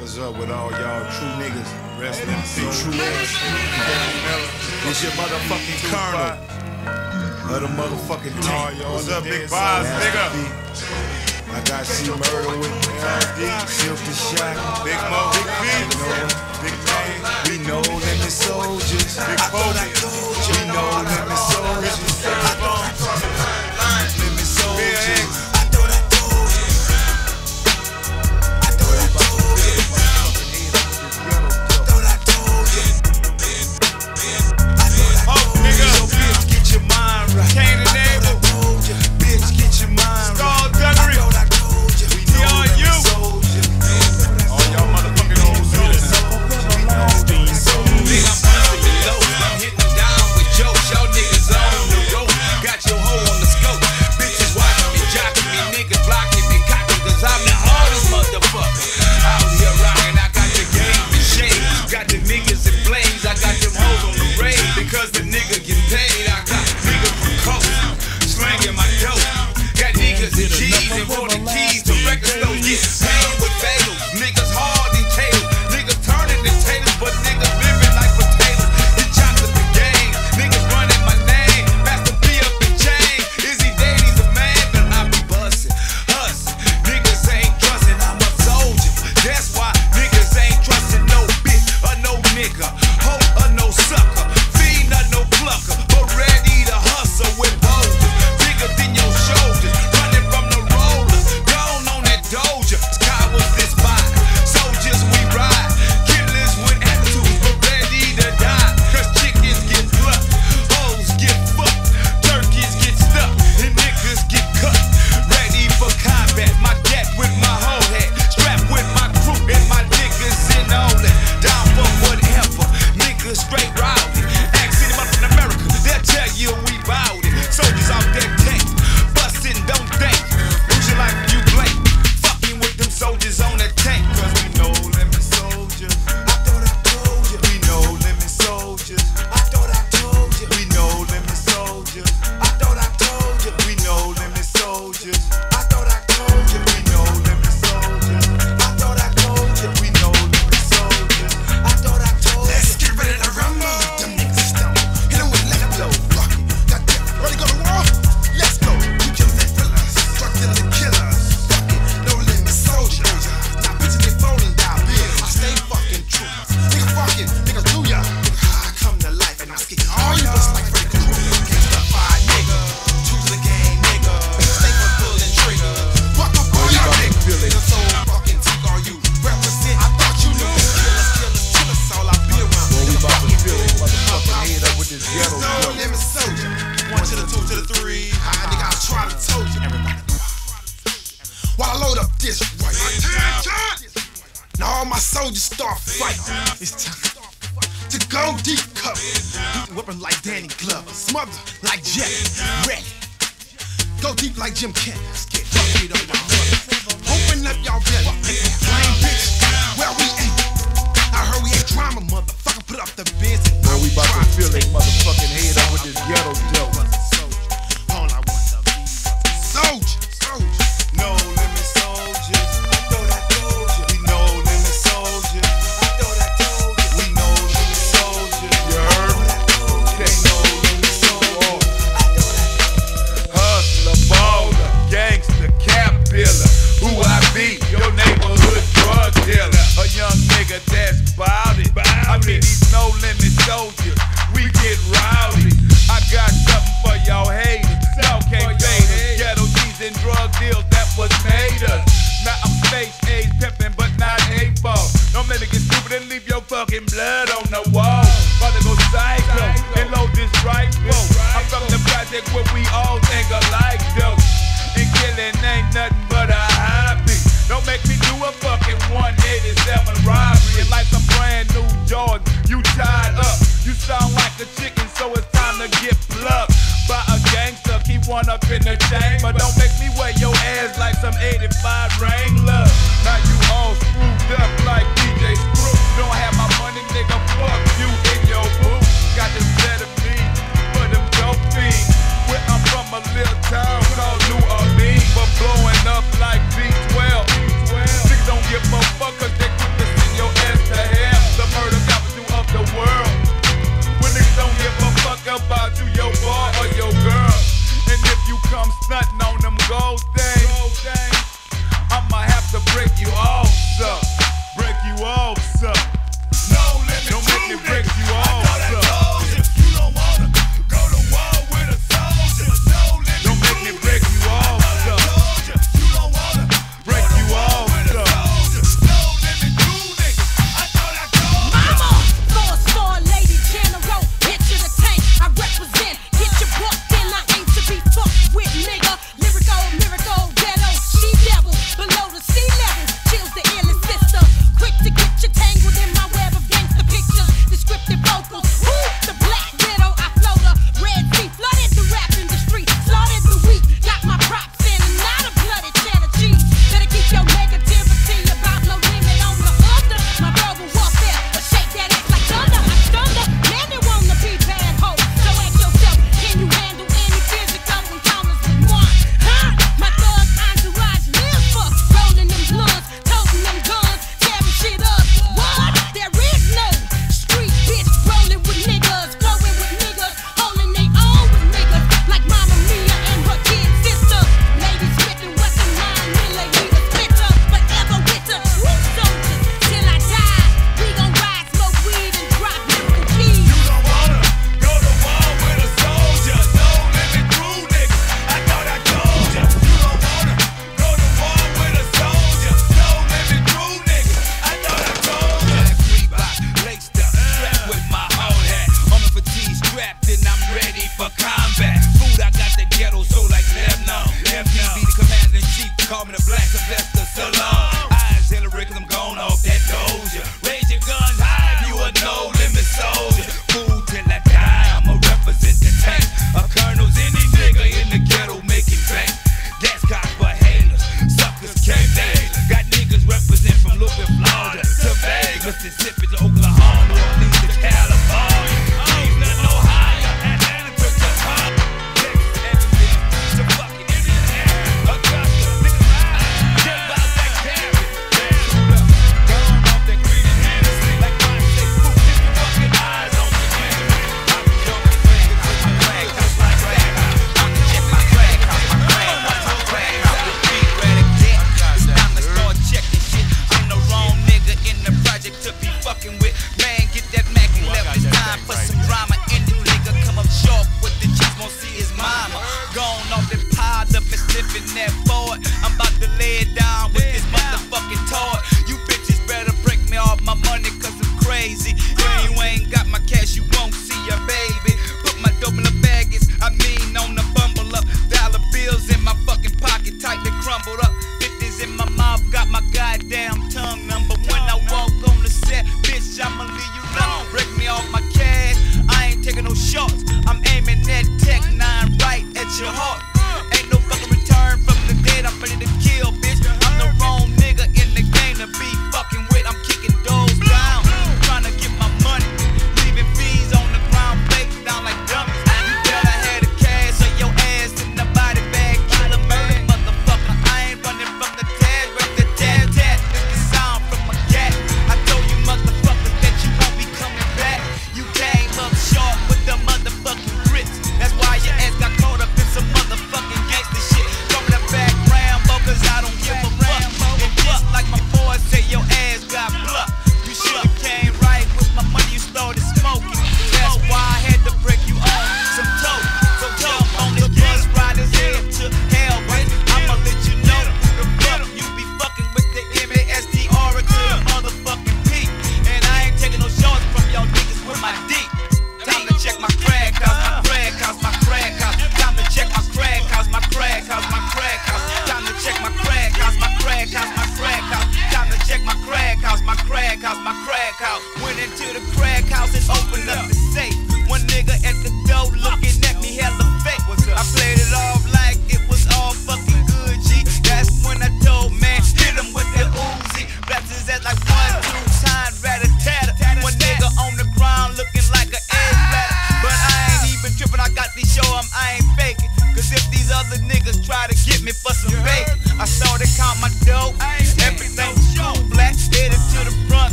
What's up with all y'all true niggas? Rest in peace. True niggas. It's your motherfucking colonel. Of the motherfucking tank. What's up, big boss, nigga? I got C Murder with me. Silk the Shot. Big Mo. Big B. Big Bang. We No Limit soldiers. Big Foley. We No Limit soldiers. Limit soldiers.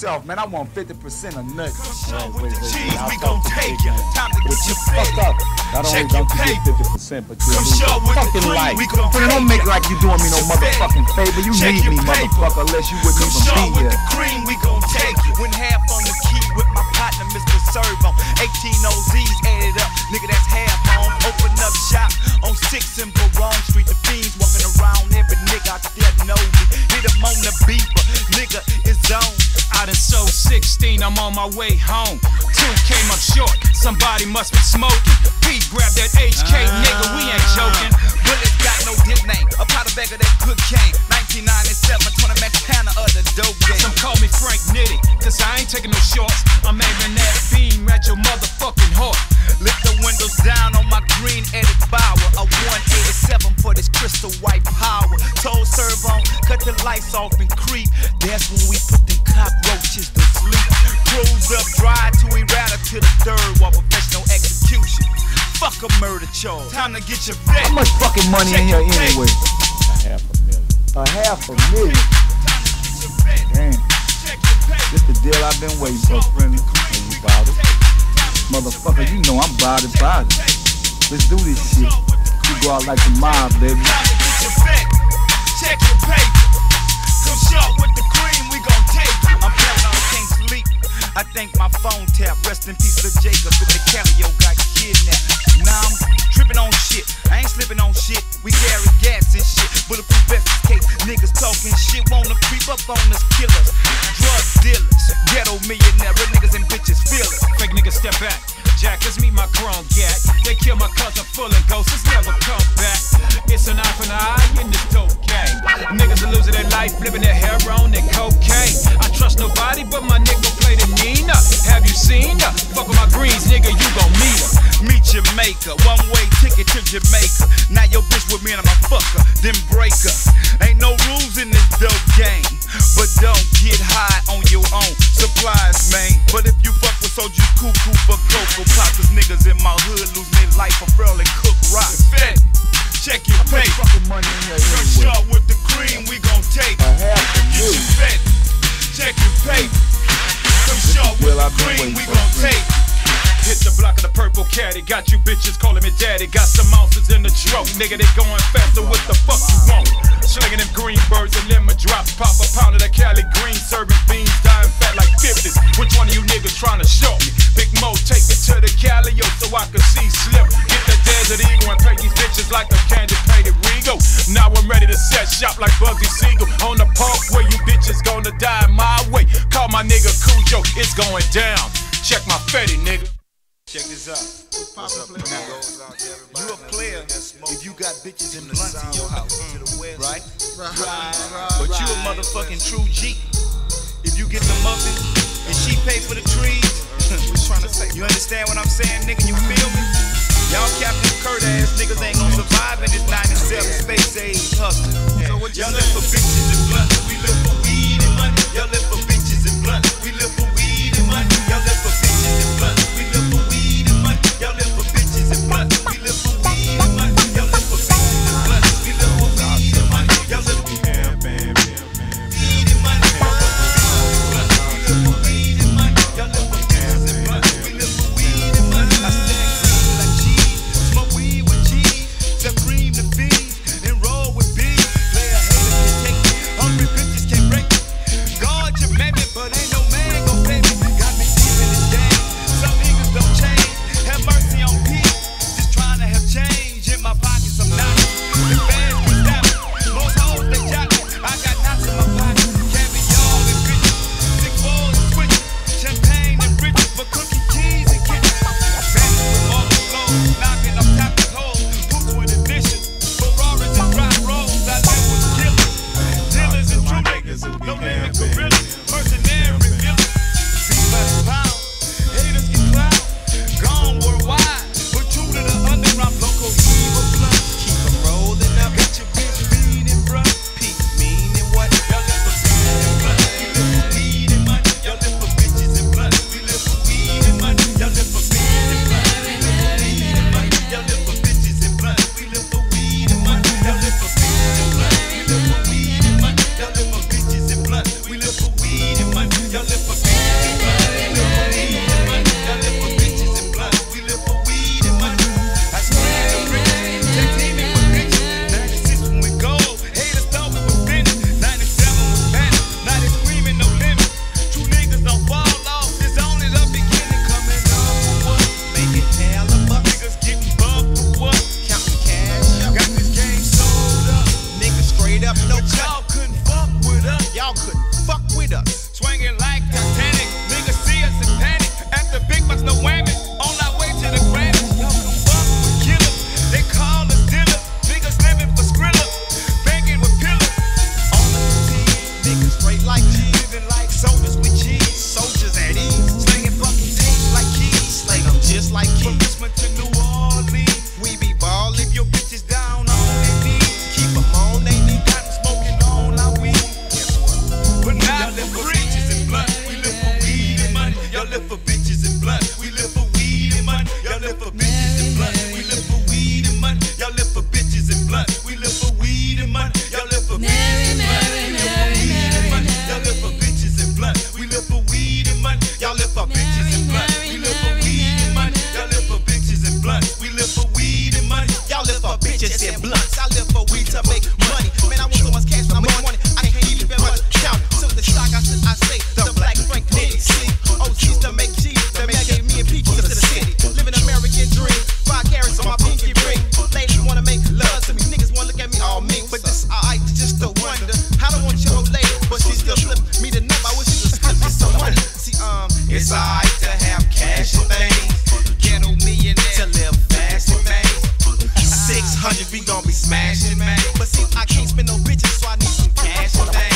Yourself, man. I want 50% of nuts. Show Wait, with the wait, wait, cheese, we gon' take Big ya. Time to But get you your fuck fed. up, not only Check don't your you get 50%, but you Come lose show your with the fucking cream, life. we gon' don't make like you doing me no motherfucking favor. You Check need me, paper. motherfucker, unless you wouldn't Come even show be with here. the cream, we gon' take you. When half on the key with my partner, Mr. Serv-On. 18 OZs added up, nigga, that's half home. Open up shop on 6 and Baronne Street. The fiends walking around, every nigga out there know me. Hit him on the beeper, nigga, it's on. I done sold 16, I'm on my way home. Two came up short, somebody must be smoking. Pete grabbed that HK, nigga, we ain't joking. Bullets got no dick name. A powder bag of that good cane. 1997, Tony Montana of the dope game. Some call me Frank Nitti, cause I ain't taking no shorts. I'm aiming that beam at your motherfucking heart. Lift the windows down on my green Eddie Bauer. A 187 for this crystal white power. Told Serv-On, cut the lights off and creep. That's when we put them cockroaches to sleep. Cruise up, drive to errata to the third while professional execution. Fuck a murder charge. Time to get your flesh. How much fucking money in here anyway? A half a million. A half a million. Damn. This the deal I've been waiting for, friendly. Are you about it? Motherfucker, you know I'm about it, about it. Let's do this shit. We go out like the mob, baby. Time to get your flex. Check your paper. I think my phone tap. Rest in peace, Lil Jacob. But the cameo got kidnapped. Now I'm tripping on shit. I ain't slipping on shit. We carry gas and shit. Bulletproof vest case niggas talking shit. Wanna creep up on us, kill us. Drug dealers, ghetto millionaire, real niggas and bitches feel it. Fake niggas step back. Jack, let's meet my chrome gat. They kill my cousin full of ghosts, it's never come back. It's an eye for an eye in this dope game. Niggas are losing their life, flipping their hair on and cocaine. I trust nobody but my nigga play the Nina. Have you seen her? Fuck with my greens, nigga, you gon' meet her. Meet Jamaica, one way ticket to Jamaica. Now your bitch with me and I'm a fucker, then break her. Ain't no rules in this dope game, but don't get high on your own supplies, man. But if you fuck with soldiers, cuckoo for cocoa pop, cause niggas in my hood lose their life for Earl and Cook Rock. Fed, check your pay. fucking money in here Come anyway? short with the cream, we gon' take. A half a Get million. fed, check your pay. Come short with the cream, we gon' take. Hit the block of the purple caddy. Got you bitches calling me daddy. Got some ounces in the trunk. Nigga, they going faster. What the fuck you want? Slinging them green birds and lemon drops. Pop a pound of that Cali green. Serving beans. Dying fat like 50s. Which one of you niggas trying to show me? Big Mo, take it to the Calio so I can see slip. Get the desert eagle and pay these bitches like a candy painted Rego. Now I'm ready to set shop like Bugsy Siegel. On the park where you bitches gonna die my way. Call my nigga Cujo. It's going down. Check my Fetty, nigga. Check this out. Now, you a player if you got bitches and blunts in your house, right? Right. But you a motherfucking true G. If you get the muffin and she pay for the trees, you understand what I'm saying, nigga? You feel me? Y'all Captain Kurt ass niggas ain't gonna survive in this 97 space age hustle. Y'all live for bitches and blunts. We live for weed and money. Y'all live for bitches and blunts. We live for weed and money. 100, we gon' be smashing, man. But see, I can't spend no bitches, so I need some cash, man.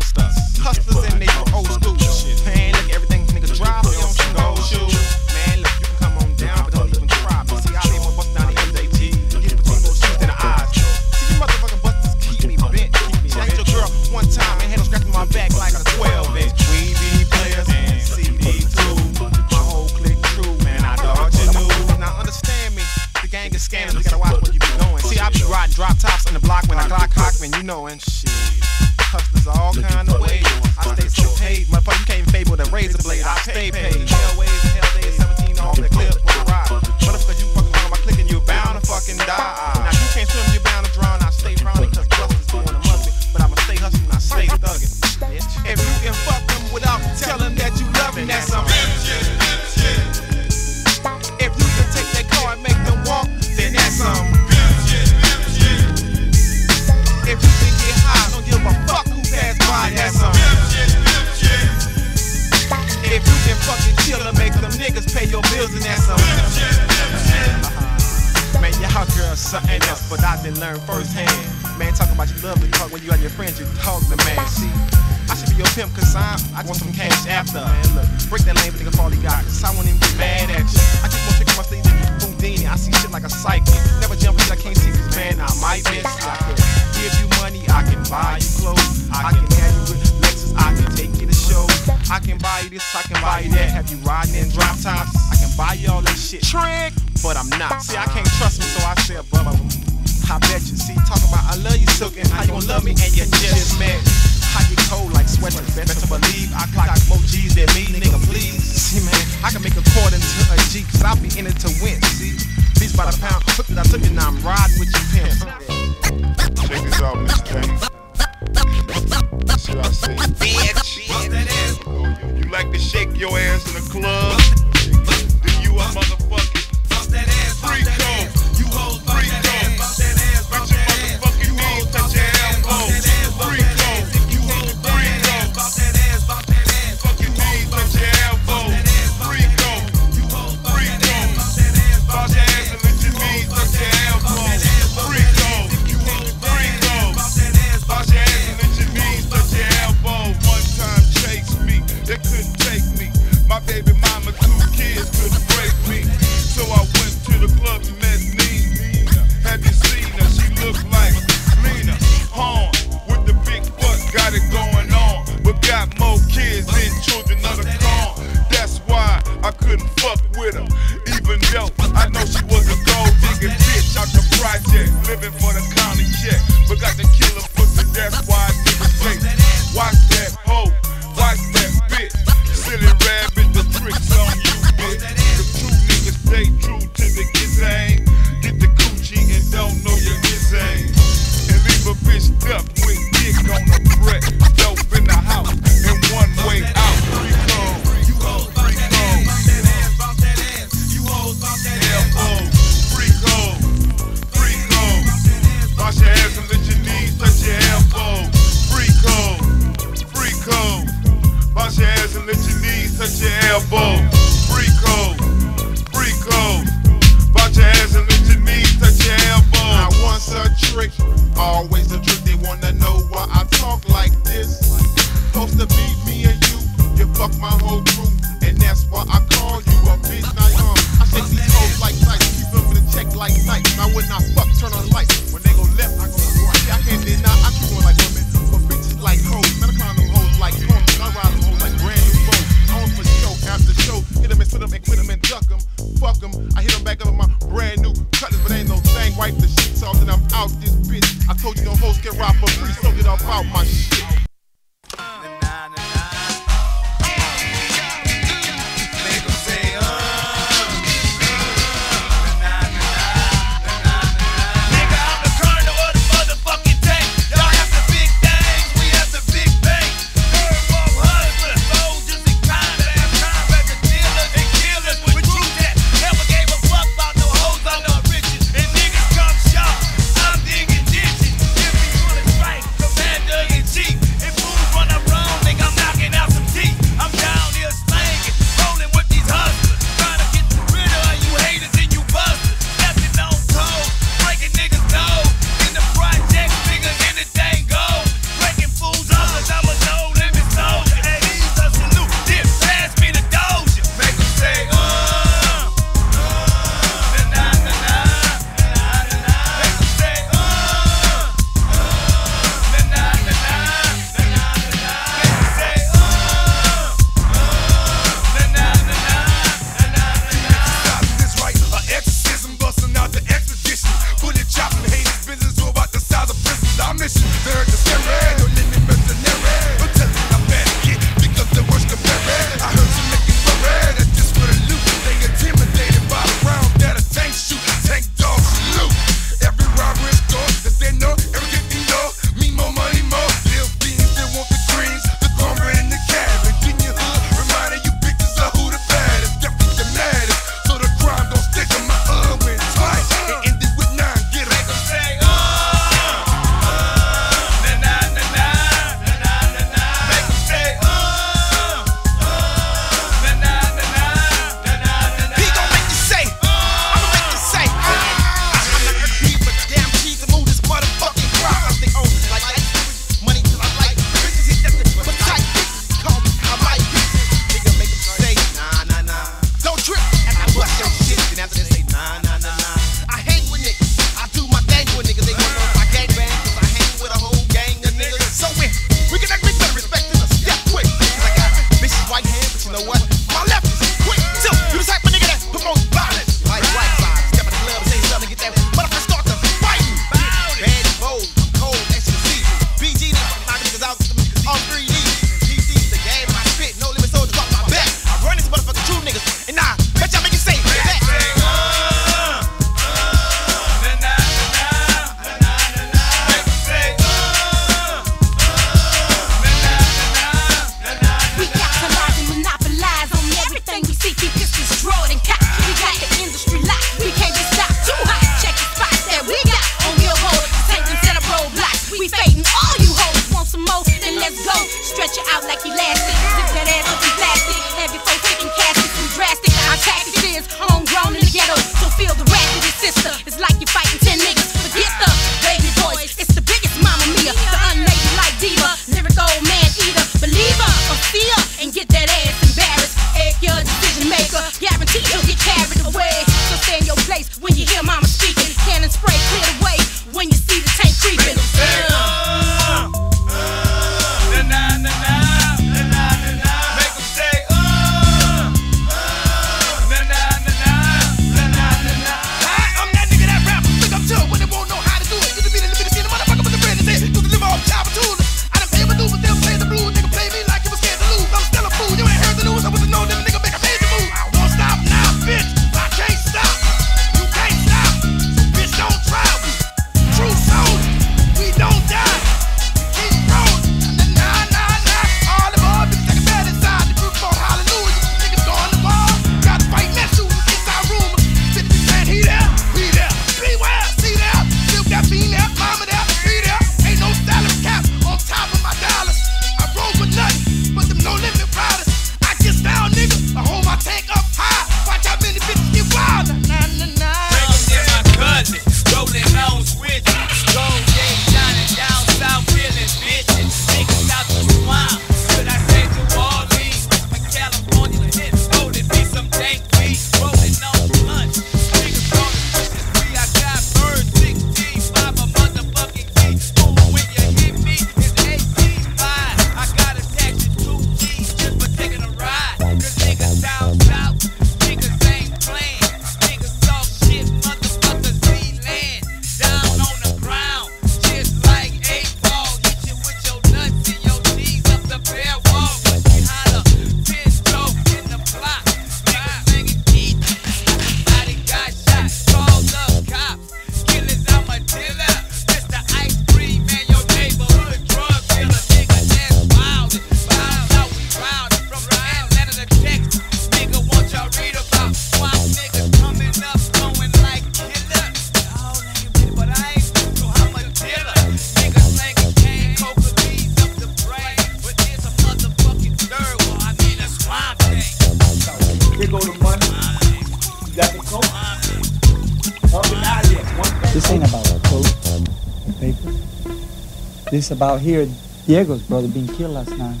about here Diego's brother being killed last night.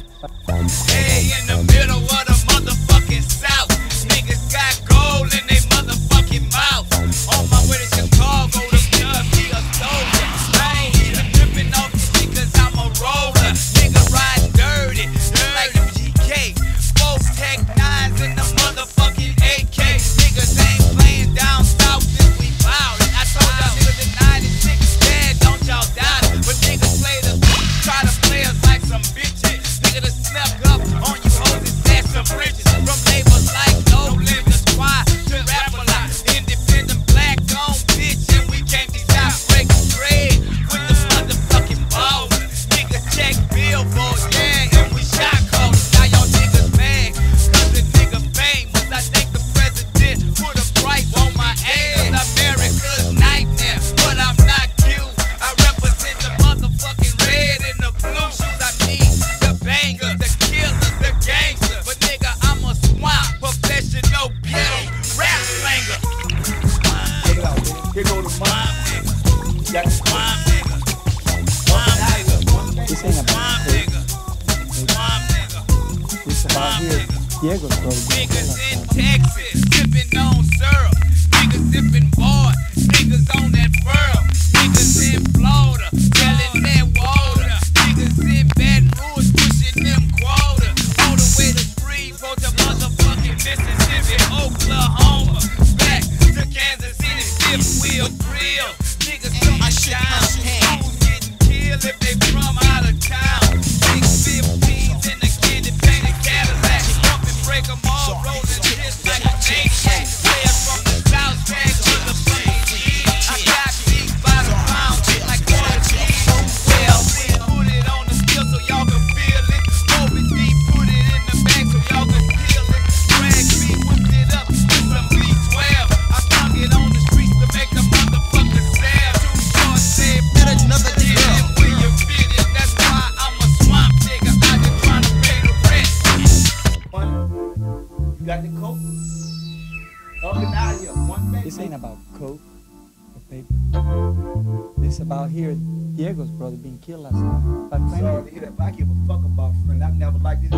that's Swamp nigga. Swamp nigga. This ain't Swamp nigga. Swamp nigga. Niggas in Texas sipping on syrup. Niggas sipping like this.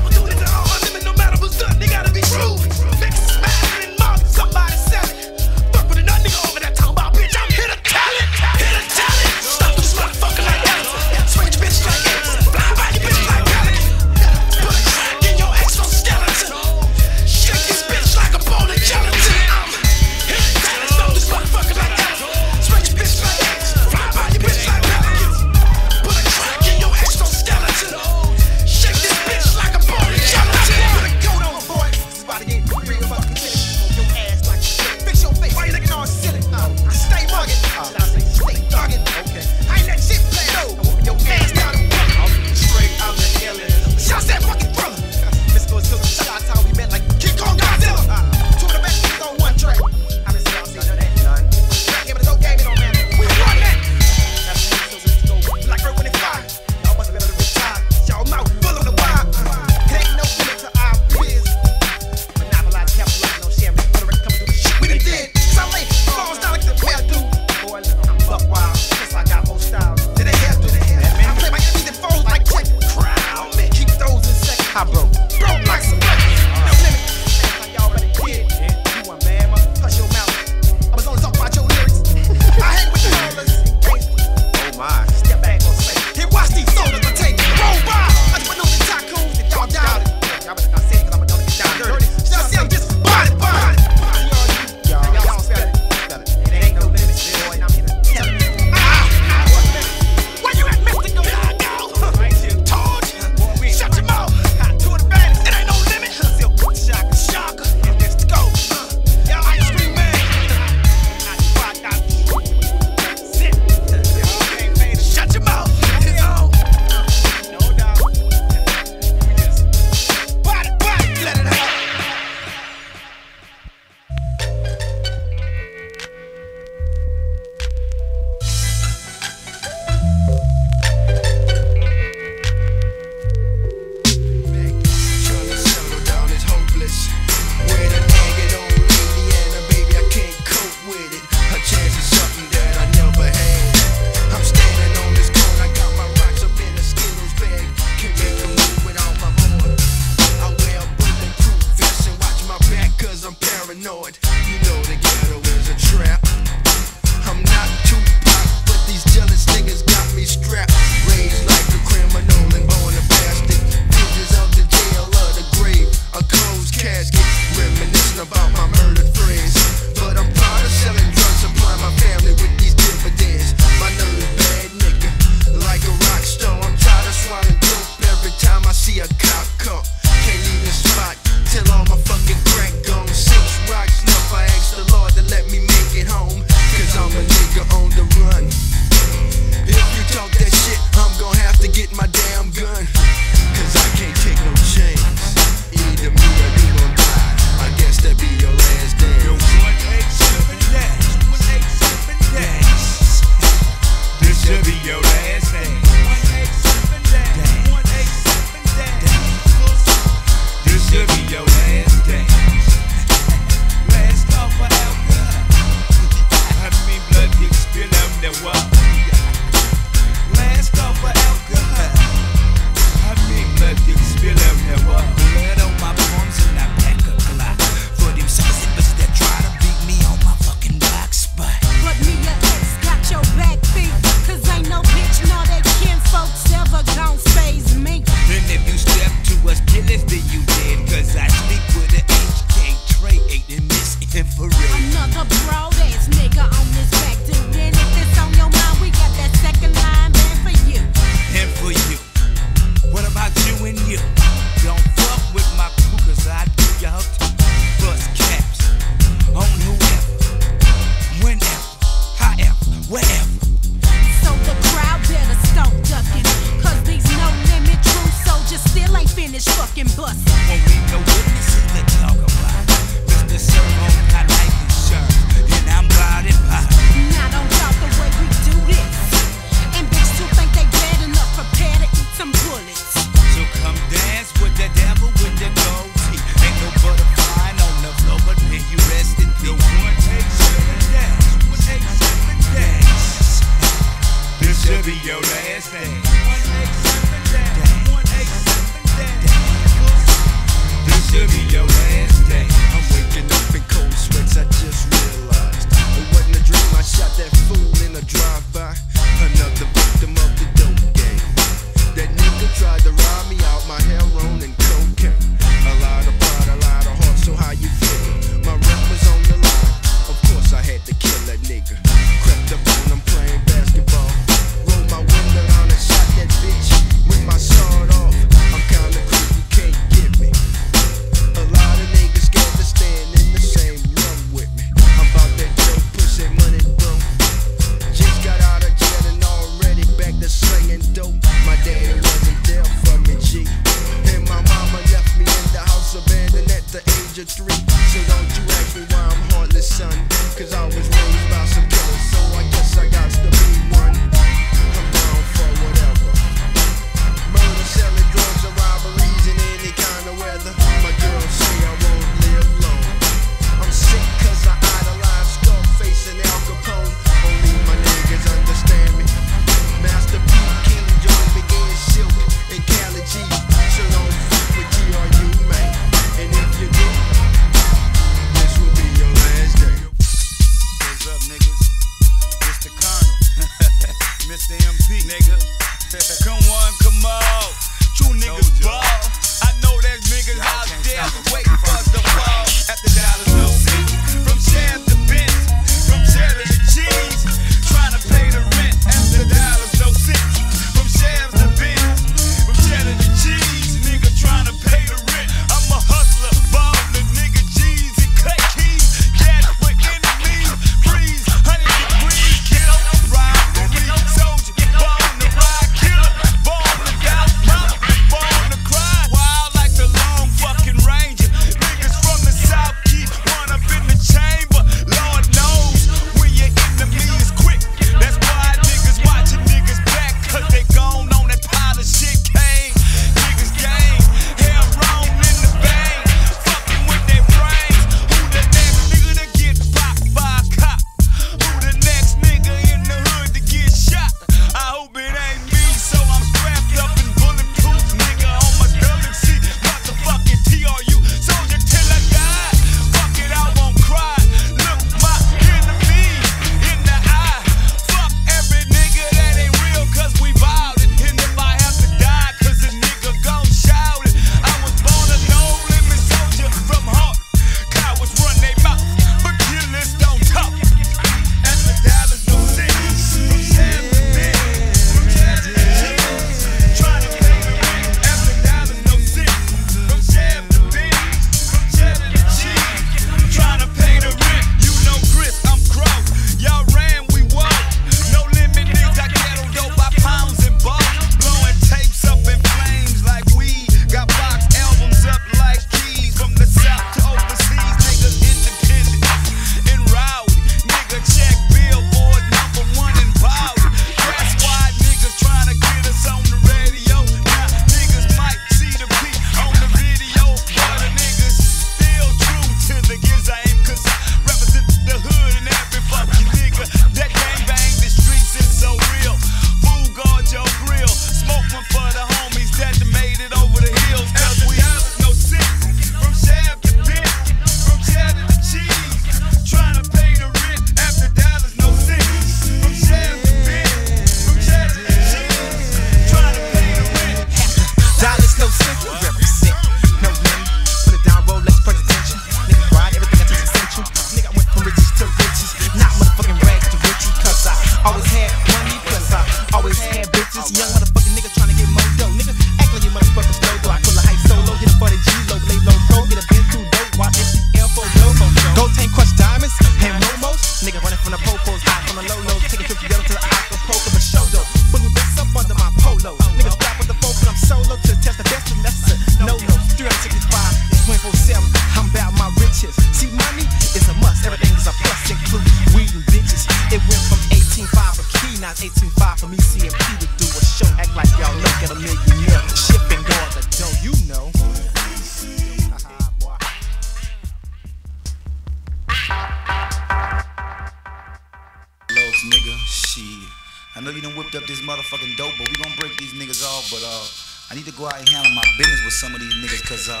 motherfucking dope, but we gonna break these niggas off. But uh, I need to go out and handle my business with some of these niggas, cause uh,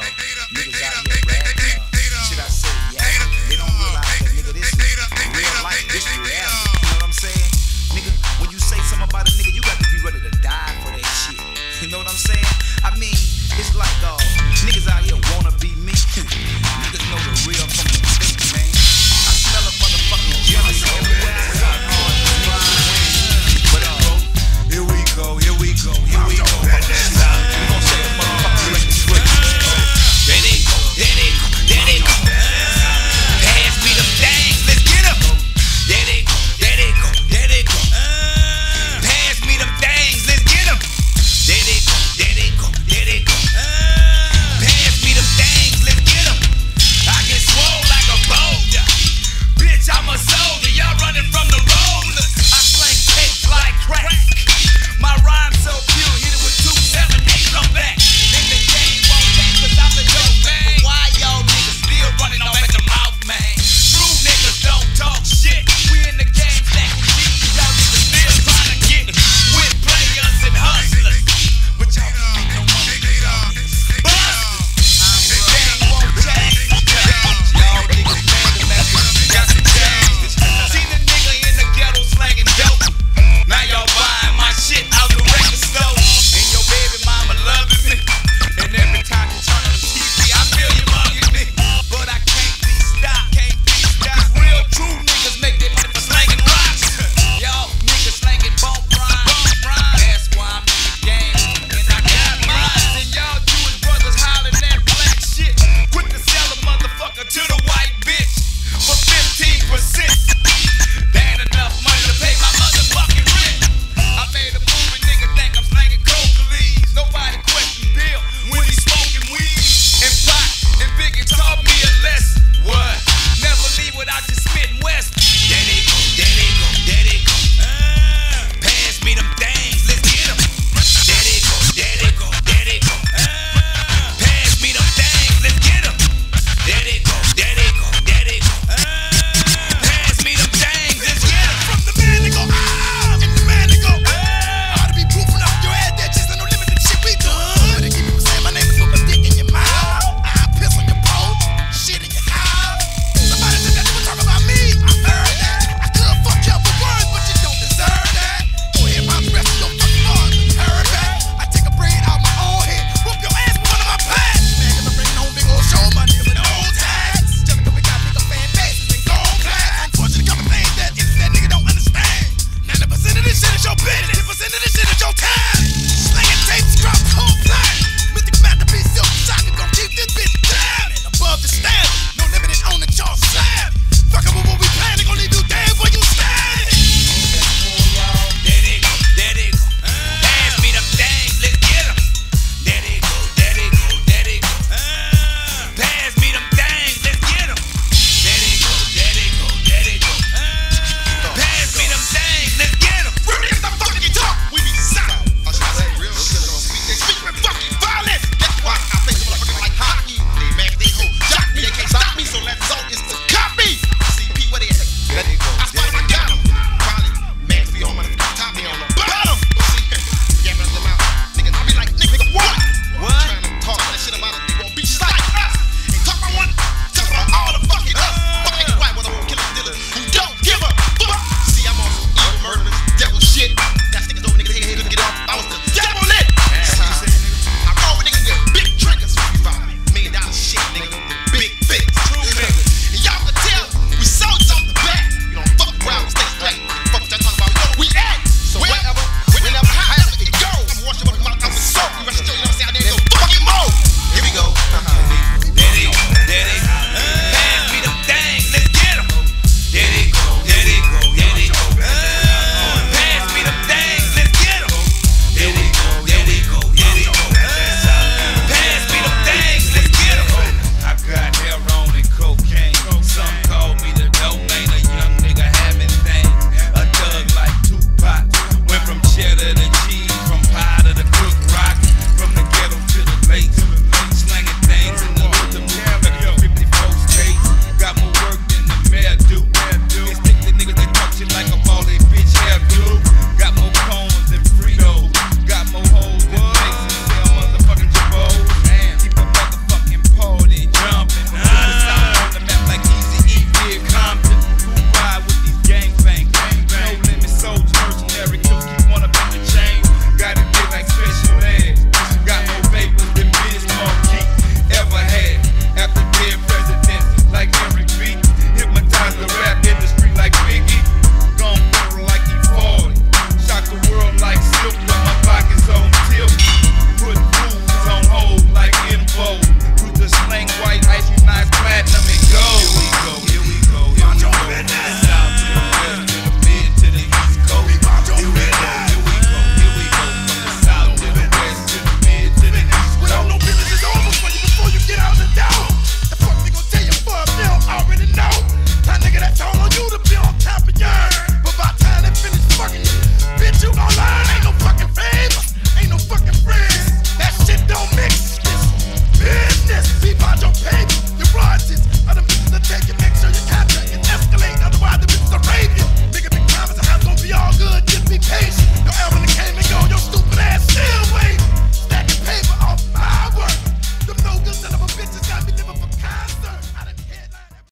niggas out here rapping. Uh, should I say, yeah? They don't realize that nigga, this is real life, this is reality. You know what I'm saying, nigga? When you say something about a nigga, you got. to.